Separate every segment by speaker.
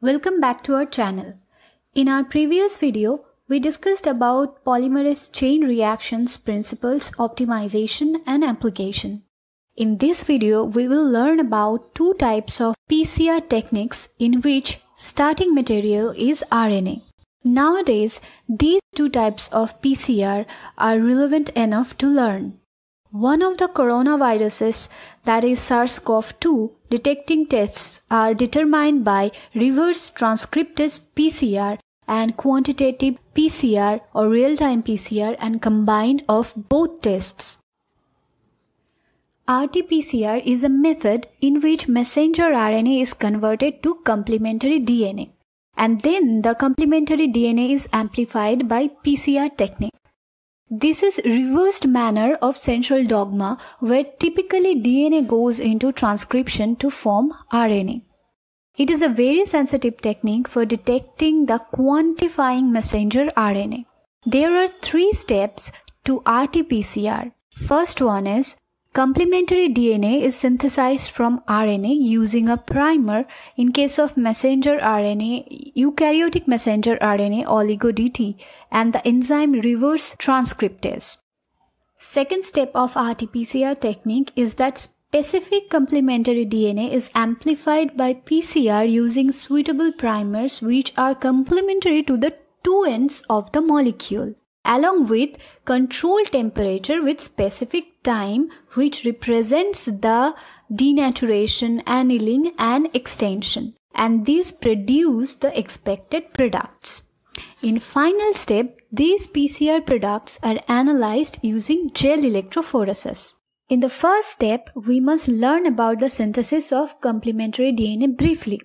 Speaker 1: Welcome back to our channel. In our previous video, we discussed about polymerase chain reactions principles, optimization and application. In this video, we will learn about two types of PCR techniques in which starting material is RNA. Nowadays, these two types of PCR are relevant enough to learn. One of the coronaviruses, that is SARS CoV 2, detecting tests are determined by reverse transcriptase PCR and quantitative PCR or real time PCR and combined of both tests. RT PCR is a method in which messenger RNA is converted to complementary DNA and then the complementary DNA is amplified by PCR technique. This is reversed manner of central dogma where typically DNA goes into transcription to form RNA. It is a very sensitive technique for detecting the quantifying messenger RNA. There are three steps to RT-PCR. First one is Complementary DNA is synthesized from RNA using a primer in case of messenger RNA, eukaryotic messenger RNA oligo-DT and the enzyme reverse transcriptase. Second step of RT-PCR technique is that specific complementary DNA is amplified by PCR using suitable primers which are complementary to the two ends of the molecule along with control temperature with specific time which represents the denaturation, annealing and extension and these produce the expected products. In final step, these PCR products are analyzed using gel electrophoresis. In the first step, we must learn about the synthesis of complementary DNA briefly.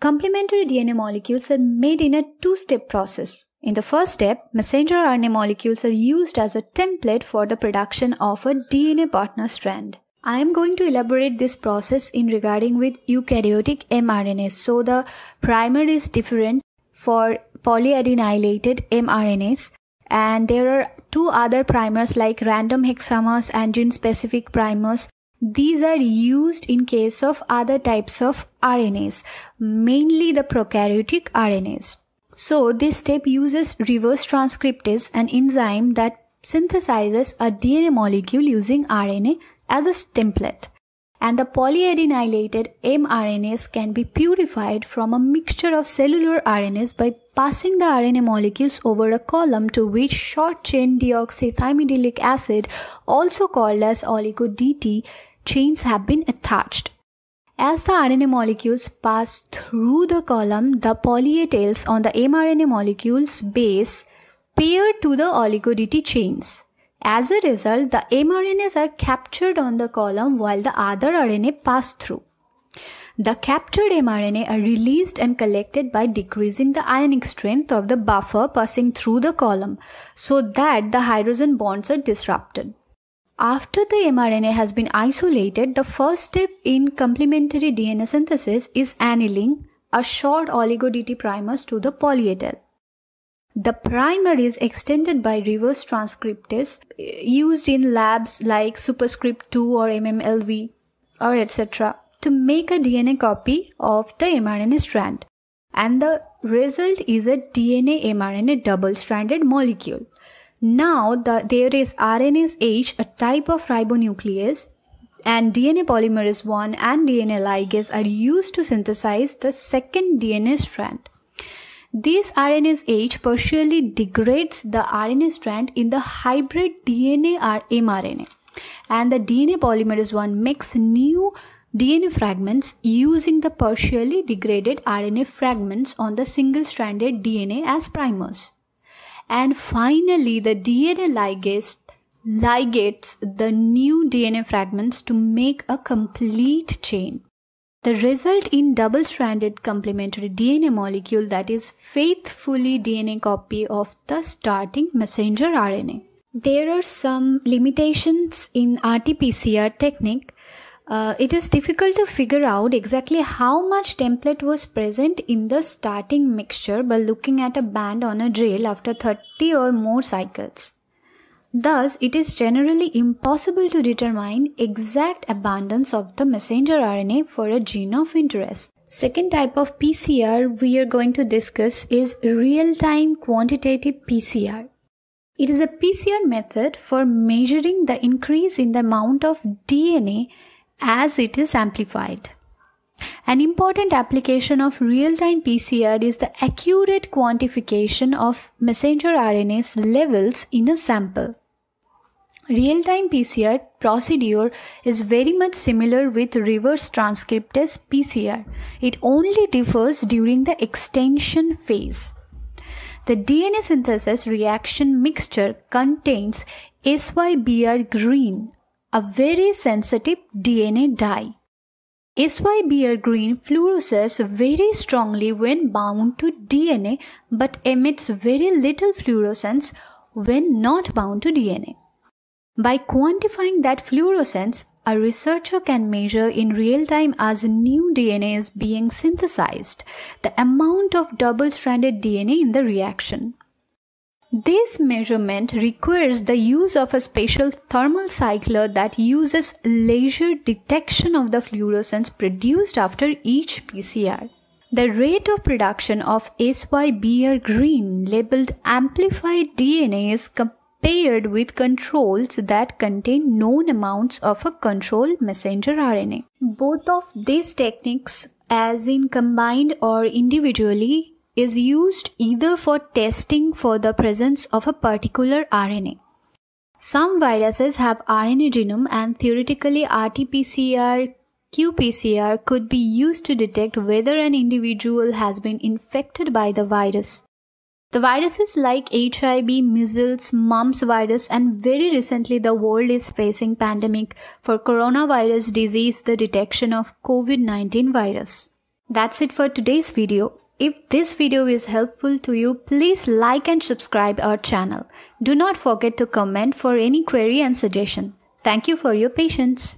Speaker 1: Complementary DNA molecules are made in a two-step process. In the first step, messenger RNA molecules are used as a template for the production of a DNA partner strand. I am going to elaborate this process in regarding with eukaryotic mRNAs. So the primer is different for polyadenylated mRNAs and there are two other primers like random hexamers and gene specific primers these are used in case of other types of RNAs, mainly the prokaryotic RNAs. So this step uses reverse transcriptase, an enzyme that synthesizes a DNA molecule using RNA as a template. And the polyadenylated mRNAs can be purified from a mixture of cellular RNAs by passing the RNA molecules over a column to which short chain deoxythymidylic acid, also called as oligo-DT, chains have been attached. As the RNA molecules pass through the column, the poly-A tails on the mRNA molecule's base pair to the oligo-DT chains. As a result, the mRNAs are captured on the column while the other RNA pass through. The captured mRNA are released and collected by decreasing the ionic strength of the buffer passing through the column so that the hydrogen bonds are disrupted. After the mRNA has been isolated, the first step in complementary DNA synthesis is annealing a short oligo-DT primers to the tail. The primer is extended by reverse transcriptase eh, used in labs like superscript 2 or MMLV or etc. to make a DNA copy of the mRNA strand and the result is a DNA mRNA double-stranded molecule. Now the, there is RNase H, a type of ribonuclease, and DNA polymerase 1 and DNA ligase are used to synthesize the second DNA strand. This RNase H partially degrades the RNA strand in the hybrid DNA mRNA and the DNA polymerase 1 makes new DNA fragments using the partially degraded RNA fragments on the single stranded DNA as primers. And finally, the DNA ligase ligates the new DNA fragments to make a complete chain. The result in double-stranded complementary DNA molecule that is faithfully DNA copy of the starting messenger RNA. There are some limitations in RT-PCR technique uh, it is difficult to figure out exactly how much template was present in the starting mixture by looking at a band on a drill after 30 or more cycles. Thus, it is generally impossible to determine exact abundance of the messenger RNA for a gene of interest. Second type of PCR we are going to discuss is real-time quantitative PCR. It is a PCR method for measuring the increase in the amount of DNA as it is amplified. An important application of real-time PCR is the accurate quantification of messenger RNA's levels in a sample. Real-time PCR procedure is very much similar with reverse transcriptase PCR. It only differs during the extension phase. The DNA synthesis reaction mixture contains SYBR green, a very sensitive DNA dye. SYBR green fluoresces very strongly when bound to DNA but emits very little fluorescence when not bound to DNA. By quantifying that fluorescence, a researcher can measure in real time as new DNA is being synthesized the amount of double stranded DNA in the reaction. This measurement requires the use of a special thermal cycler that uses laser detection of the fluorescence produced after each PCR. The rate of production of SYBR green labeled amplified DNA is compared with controls that contain known amounts of a control messenger RNA. Both of these techniques as in combined or individually is used either for testing for the presence of a particular RNA. Some viruses have RNA genome and theoretically RT-PCR, qPCR could be used to detect whether an individual has been infected by the virus. The viruses like HIV, measles, mumps virus and very recently the world is facing pandemic for coronavirus disease the detection of COVID-19 virus. That's it for today's video. If this video is helpful to you, please like and subscribe our channel. Do not forget to comment for any query and suggestion. Thank you for your patience.